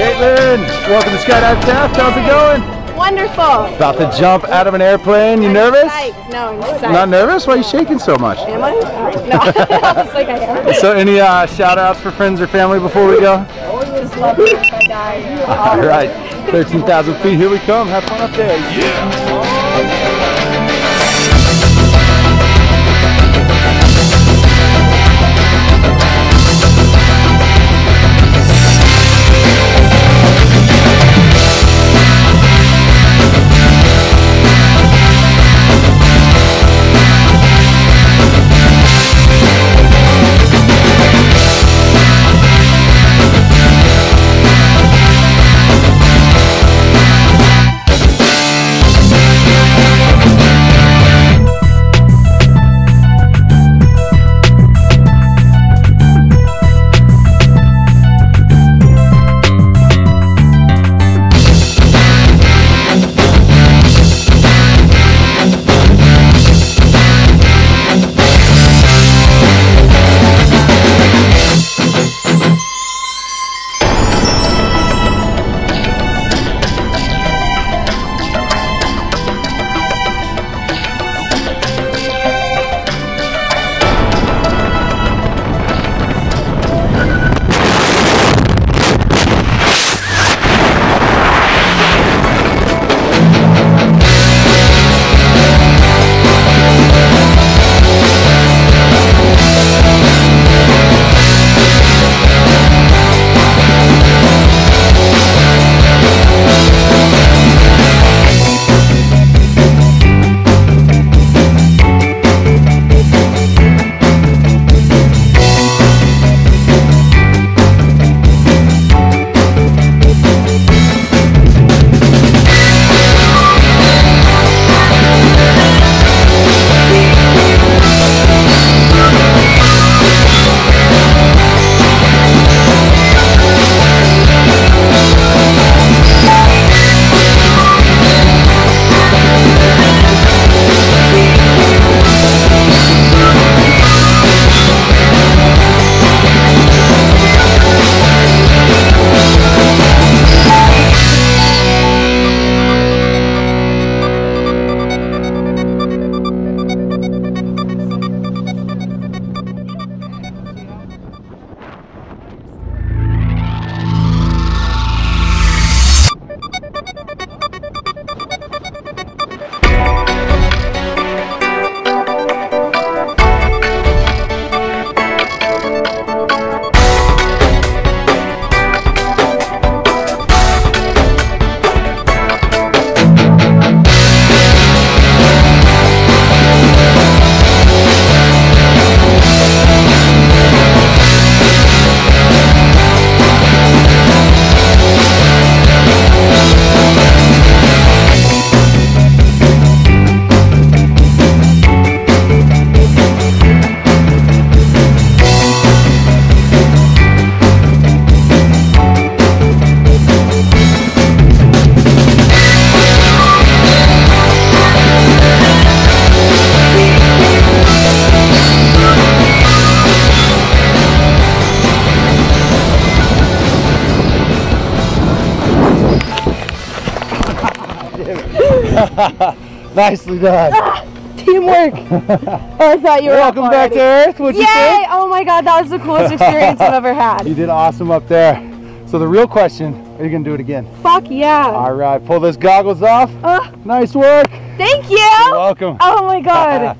Katelyn, welcome to Skydive Taft. How's it going? Wonderful. About to jump out of an airplane. You nervous? Psyched. No, I'm psyched. Not nervous? Why are you shaking so much? Am I? No. I was like, I am. So, any uh, shout outs for friends or family before we go? Just love you if I die. All right, 13,000 feet. Here we come. Have fun up there. Yeah. Nicely done. Teamwork. oh, I thought you were Welcome back to. Earth. What'd you Yay! think? Oh my god, that was the coolest experience I've ever had. You did awesome up there. So the real question, are you gonna do it again? Fuck yeah. All right, pull those goggles off. Uh, Nice work. thank you. You're welcome. Oh my god.